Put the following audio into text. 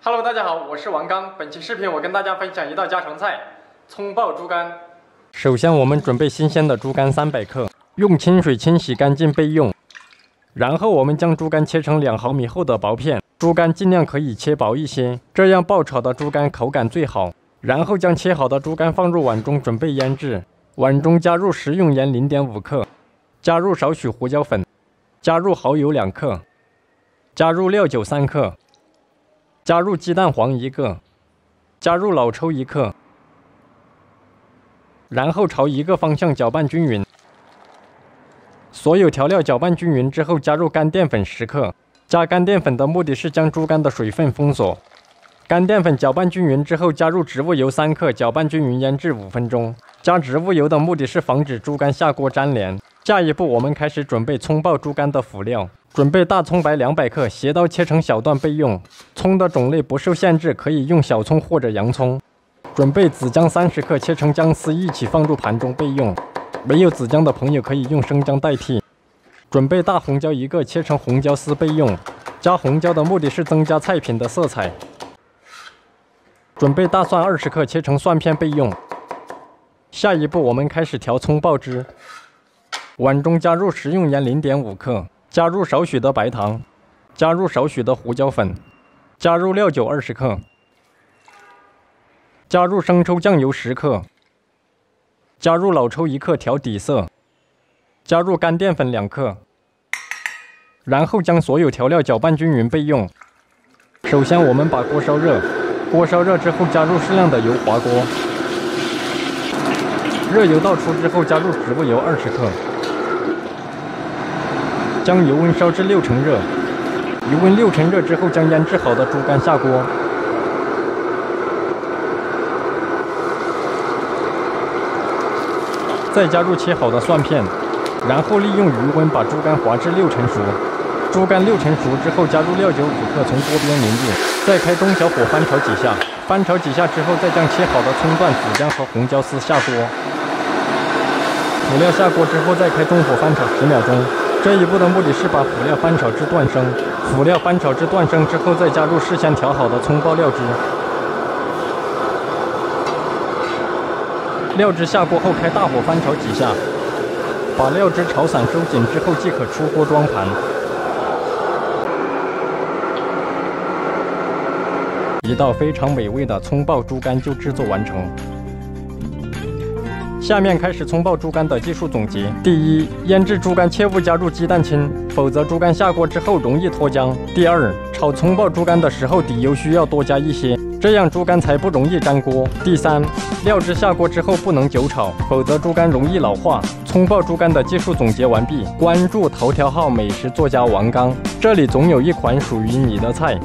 Hello，大家好，我是王刚。本期视频我跟大家分享一道家常菜——葱爆猪肝。首先，我们准备新鲜的猪肝三百克，用清水清洗干净备用。然后，我们将猪肝切成两毫米厚的薄片，猪肝尽量可以切薄一些，这样爆炒的猪肝口感最好。然后将切好的猪肝放入碗中准备腌制，碗中加入食用盐零点五克，加入少许胡椒粉，加入蚝油两克，加入料酒三克。加入鸡蛋黄一个，加入老抽一克，然后朝一个方向搅拌均匀。所有调料搅拌均匀之后，加入干淀粉十克。加干淀粉的目的是将猪肝的水分封锁。干淀粉搅拌均匀之后，加入植物油三克，搅拌均匀，腌制五分钟。加植物油的目的是防止猪肝下锅粘连。下一步，我们开始准备葱爆猪肝的辅料。准备大葱白两百克，斜刀切成小段备用。葱的种类不受限制，可以用小葱或者洋葱。准备紫姜三十克，切成姜丝一起放入盘中备用。没有紫姜的朋友可以用生姜代替。准备大红椒一个，切成红椒丝备用。加红椒的目的是增加菜品的色彩。准备大蒜二十克，切成蒜片备用。下一步，我们开始调葱爆汁。碗中加入食用盐零点五克。加入少许的白糖，加入少许的胡椒粉，加入料酒二十克，加入生抽酱油十克，加入老抽一克调底色，加入干淀粉两克，然后将所有调料搅拌均匀备用。首先，我们把锅烧热，锅烧热之后加入适量的油滑锅，热油倒出之后加入植物油二十克。将油温烧至六成热，油温六成热之后，将腌制好的猪肝下锅，再加入切好的蒜片，然后利用余温把猪肝滑至六成熟。猪肝六成熟之后，加入料酒五克，从锅边淋入，再开中小火翻炒几下。翻炒几下之后，再将切好的葱段、紫姜和红椒丝下锅。辅料下锅之后，再开中火翻炒十秒钟。这一步的目的是把辅料翻炒至断生，辅料翻炒至断生之后，再加入事先调好的葱爆料汁。料汁下锅后，开大火翻炒几下，把料汁炒散收紧之后，即可出锅装盘。一道非常美味的葱爆猪肝就制作完成。下面开始葱爆猪肝的技术总结。第一，腌制猪肝切勿加入鸡蛋清，否则猪肝下锅之后容易脱浆。第二，炒葱爆猪肝的时候底油需要多加一些，这样猪肝才不容易粘锅。第三，料汁下锅之后不能久炒，否则猪肝容易老化。葱爆猪肝的技术总结完毕。关注头条号美食作家王刚，这里总有一款属于你的菜。